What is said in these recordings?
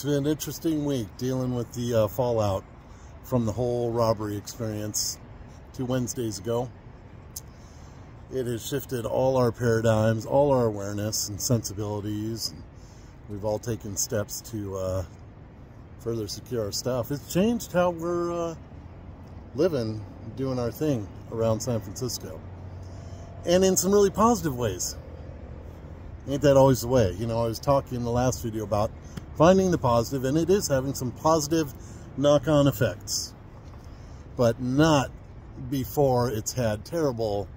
It's been an interesting week dealing with the uh, fallout from the whole robbery experience two Wednesdays ago. It has shifted all our paradigms, all our awareness and sensibilities. And we've all taken steps to uh, further secure our stuff. It's changed how we're uh, living, doing our thing around San Francisco. And in some really positive ways. Ain't that always the way? You know, I was talking in the last video about finding the positive, and it is having some positive knock-on effects. But not before it's had terrible,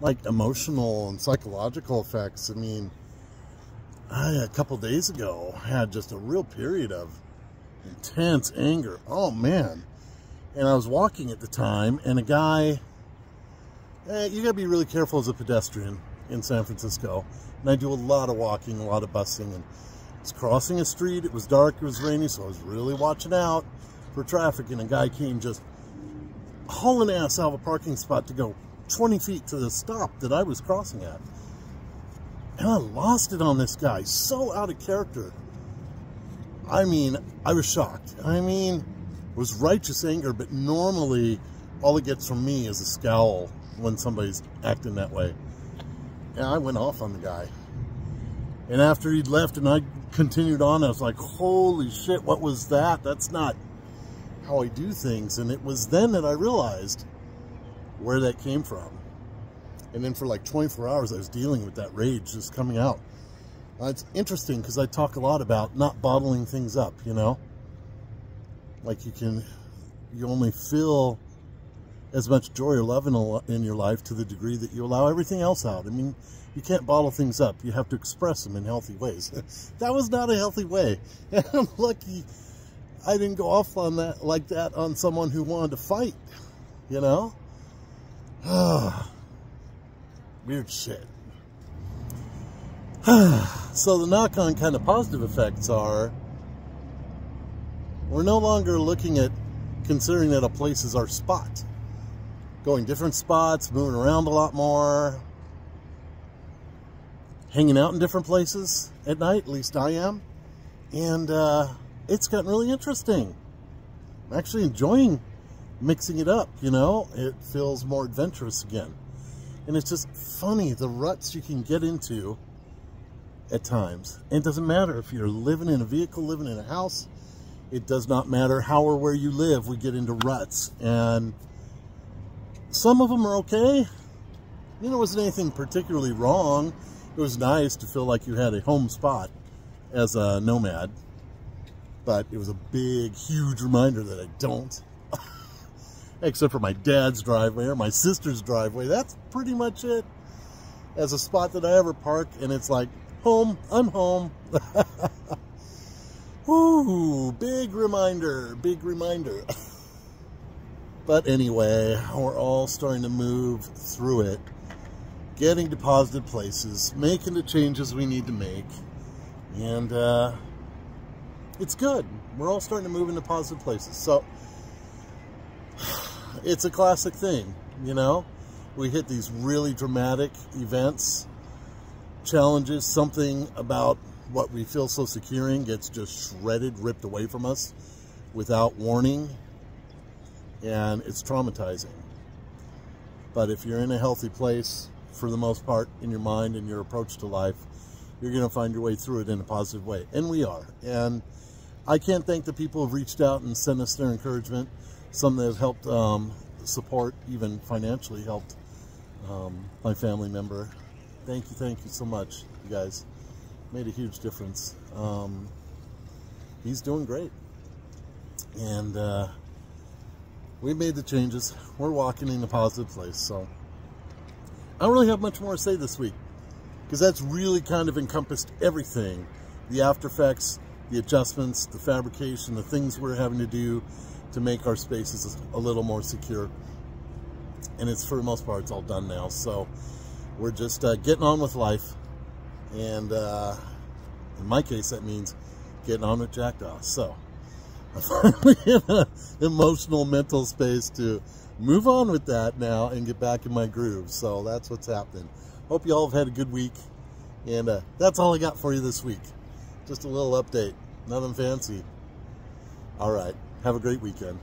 like, emotional and psychological effects. I mean, I, a couple days ago, had just a real period of intense anger. Oh, man. And I was walking at the time, and a guy... Eh, you gotta be really careful as a pedestrian in San Francisco. And I do a lot of walking, a lot of busing, and was crossing a street. It was dark, it was rainy, so I was really watching out for traffic. And a guy came just hauling ass out of a parking spot to go 20 feet to the stop that I was crossing at. And I lost it on this guy. So out of character. I mean, I was shocked. I mean, it was righteous anger, but normally all it gets from me is a scowl when somebody's acting that way. And I went off on the guy. And after he'd left and I continued on, I was like, holy shit, what was that? That's not how I do things. And it was then that I realized where that came from. And then for like 24 hours, I was dealing with that rage just coming out. Uh, it's interesting because I talk a lot about not bottling things up, you know? Like you can, you only feel as much joy or love in, in your life to the degree that you allow everything else out. I mean, you can't bottle things up. You have to express them in healthy ways. that was not a healthy way. And I'm lucky I didn't go off on that like that on someone who wanted to fight, you know? Weird shit. so the knock-on kind of positive effects are we're no longer looking at considering that a place is our spot. Going different spots, moving around a lot more, hanging out in different places at night, at least I am. And uh, it's gotten really interesting. I'm actually enjoying mixing it up, you know? It feels more adventurous again. And it's just funny, the ruts you can get into at times. And it doesn't matter if you're living in a vehicle, living in a house. It does not matter how or where you live, we get into ruts. And some of them are okay. You know, there wasn't anything particularly wrong it was nice to feel like you had a home spot as a nomad. But it was a big, huge reminder that I don't. Except for my dad's driveway or my sister's driveway. That's pretty much it. As a spot that I ever park, and it's like, home, I'm home. Woo, big reminder, big reminder. but anyway, we're all starting to move through it getting deposited places, making the changes we need to make, and uh, it's good. We're all starting to move into positive places. So it's a classic thing, you know? We hit these really dramatic events, challenges, something about what we feel so securing gets just shredded, ripped away from us without warning, and it's traumatizing. But if you're in a healthy place, for the most part in your mind and your approach to life, you're going to find your way through it in a positive way. And we are. And I can't thank the people who've reached out and sent us their encouragement. Some that have helped um, support, even financially helped um, my family member. Thank you, thank you so much, you guys. Made a huge difference. Um, he's doing great. And uh, we made the changes. We're walking in a positive place. So. I don't really have much more to say this week because that's really kind of encompassed everything. The after effects, the adjustments, the fabrication, the things we're having to do to make our spaces a little more secure. And it's for the most part, it's all done now. So we're just uh, getting on with life. And uh, in my case, that means getting on with Jackdaw. So finally in emotional, mental space to move on with that now and get back in my groove. So that's what's happening. Hope you all have had a good week. And uh, that's all I got for you this week. Just a little update. Nothing fancy. All right. Have a great weekend.